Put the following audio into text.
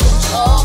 Oh.